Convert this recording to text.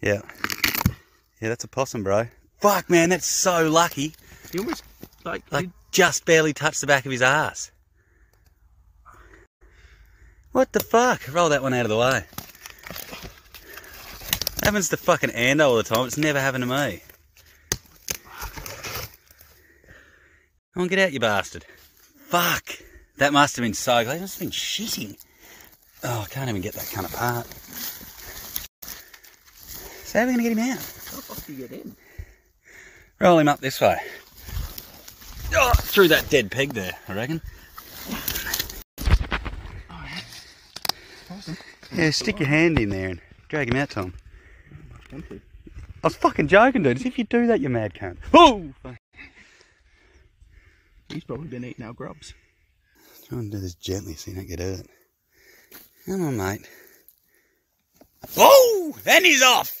Yeah. Yeah, that's a possum, bro. Fuck, man, that's so lucky. He almost like, Like, just barely touched the back of his ass. What the fuck? Roll that one out of the way. That Happens to fucking Ando all the time. It's never happened to me. Come on, get out, you bastard. Fuck. That must have been so. It must have been shitting. Oh, I can't even get that kind of part. So how are we going to get him out? how the fuck do you get in? Roll him up this way. Oh, through that dead peg there, I reckon. Awesome. Yeah, stick your hand in there and drag him out, Tom. I was fucking joking, dude. As if you do that, you're mad cunt. Oh! He's probably been eating our grubs. Try and do this gently so you don't get hurt. Come on, mate. Oh! And he's off!